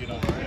you know.